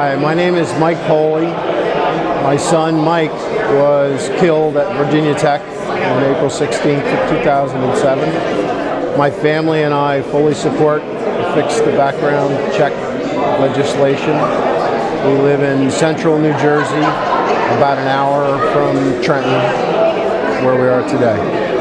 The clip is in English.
Hi, my name is Mike Pohle. My son Mike was killed at Virginia Tech on April 16th 2007. My family and I fully support the Fix the Background Check legislation. We live in central New Jersey, about an hour from Trenton, where we are today.